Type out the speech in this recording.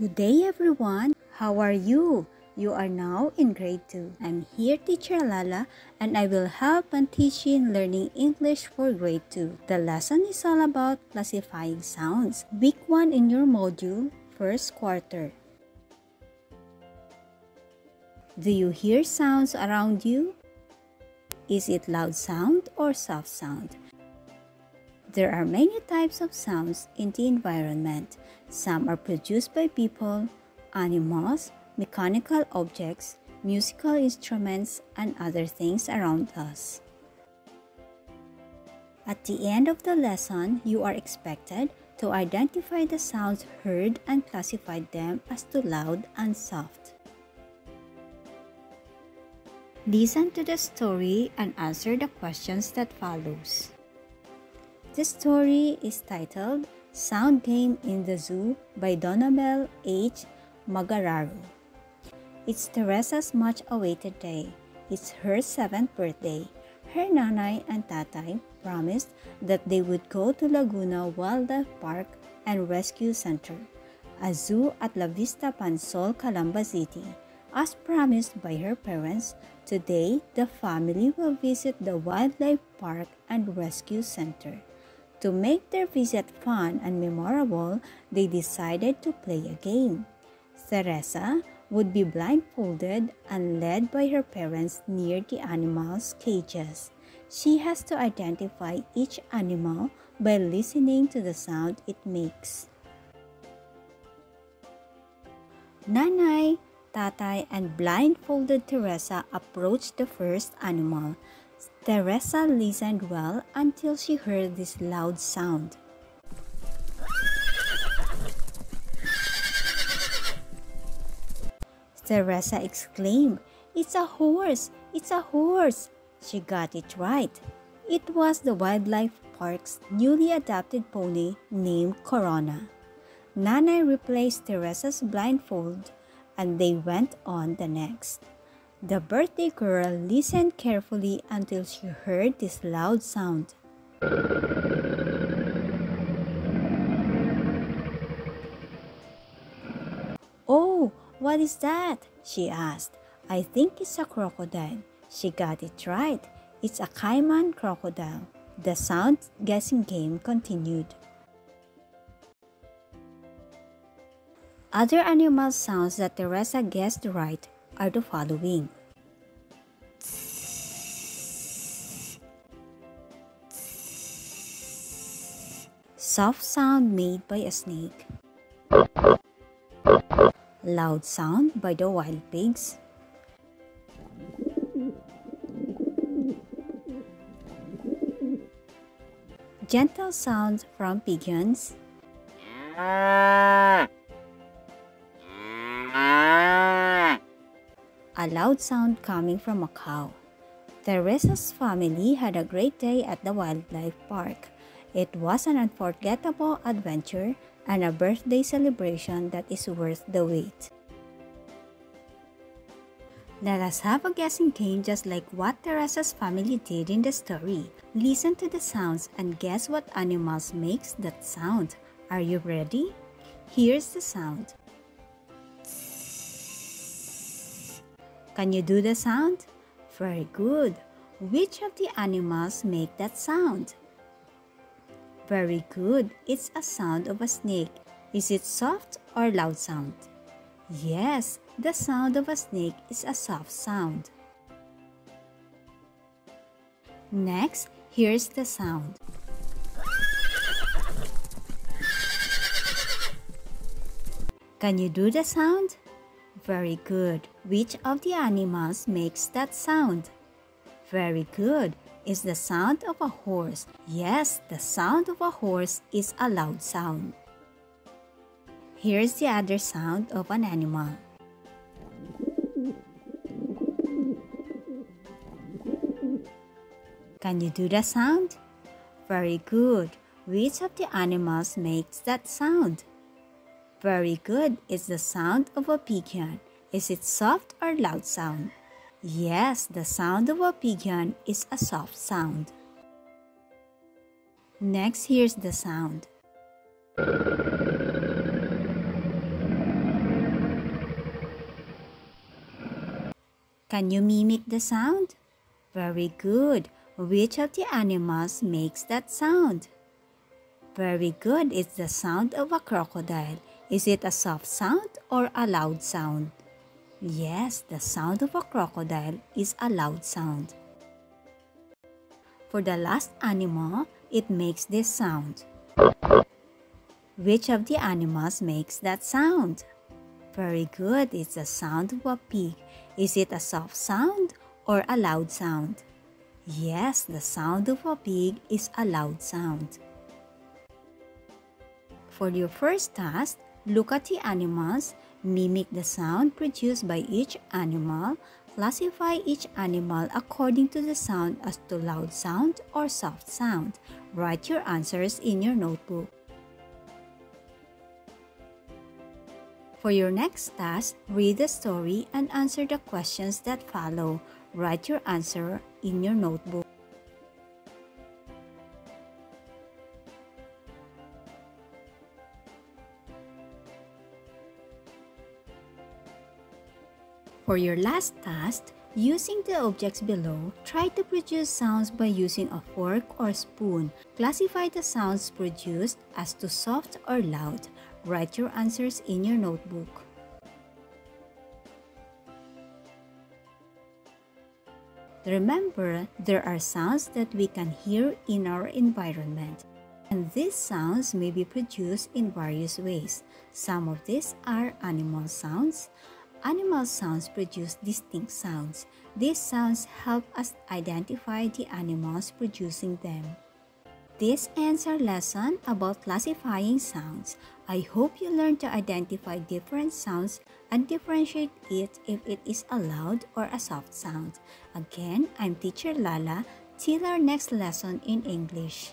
Good day everyone. How are you? You are now in grade 2. I'm here teacher Lala and I will help on teaching learning English for grade 2. The lesson is all about classifying sounds. Week 1 in your module, first quarter. Do you hear sounds around you? Is it loud sound or soft sound? There are many types of sounds in the environment. Some are produced by people, animals, mechanical objects, musical instruments, and other things around us. At the end of the lesson, you are expected to identify the sounds heard and classify them as to loud and soft. Listen to the story and answer the questions that follows. The story is titled Sound Game in the Zoo by Donabel H. Magararu. It's Teresa's much awaited day. It's her seventh birthday. Her nanay and tatay promised that they would go to Laguna Wildlife Park and Rescue Center, a zoo at La Vista Pansol, Calamba City. As promised by her parents, today the family will visit the Wildlife Park and Rescue Center. To make their visit fun and memorable, they decided to play a game. Teresa would be blindfolded and led by her parents near the animals' cages. She has to identify each animal by listening to the sound it makes. Nanay, Tatay, and blindfolded Teresa approached the first animal. Teresa listened well until she heard this loud sound. Teresa exclaimed, It's a horse! It's a horse! She got it right. It was the wildlife park's newly adopted pony named Corona. Nana replaced Teresa's blindfold and they went on the next. The birthday girl listened carefully until she heard this loud sound. Oh, what is that? she asked. I think it's a crocodile. She got it right. It's a caiman crocodile. The sound guessing game continued. Other animal sounds that Teresa guessed right are the following. Soft sound made by a snake. Loud sound by the wild pigs. Gentle sounds from pigeons. Ah! A loud sound coming from a cow. Teresa's family had a great day at the wildlife park. It was an unforgettable adventure and a birthday celebration that is worth the wait. Let us have a guessing game just like what Teresa's family did in the story. Listen to the sounds and guess what animals makes that sound. Are you ready? Here's the sound. Can you do the sound? Very good. Which of the animals make that sound? Very good. It's a sound of a snake. Is it soft or loud sound? Yes, the sound of a snake is a soft sound. Next, here's the sound. Can you do the sound? Very good. Which of the animals makes that sound? Very good. Is the sound of a horse. Yes, the sound of a horse is a loud sound. Here's the other sound of an animal. Can you do the sound? Very good. Which of the animals makes that sound? Very good is the sound of a pigeon. Is it soft or loud sound? Yes, the sound of a pigeon is a soft sound. Next, here's the sound. Can you mimic the sound? Very good. Which of the animals makes that sound? Very good. It's the sound of a crocodile. Is it a soft sound or a loud sound? Yes, the sound of a crocodile is a loud sound. For the last animal, it makes this sound. Which of the animals makes that sound? Very good, it's the sound of a pig. Is it a soft sound or a loud sound? Yes, the sound of a pig is a loud sound. For your first task, look at the animals, mimic the sound produced by each animal, classify each animal according to the sound as to loud sound or soft sound. Write your answers in your notebook. For your next task, read the story and answer the questions that follow. Write your answer in your notebook. For your last task, using the objects below, try to produce sounds by using a fork or spoon. Classify the sounds produced as to soft or loud. Write your answers in your notebook. Remember, there are sounds that we can hear in our environment. And these sounds may be produced in various ways. Some of these are animal sounds, Animal sounds produce distinct sounds. These sounds help us identify the animals producing them. This ends our lesson about classifying sounds. I hope you learned to identify different sounds and differentiate it if it is a loud or a soft sound. Again, I'm Teacher Lala. Till our next lesson in English.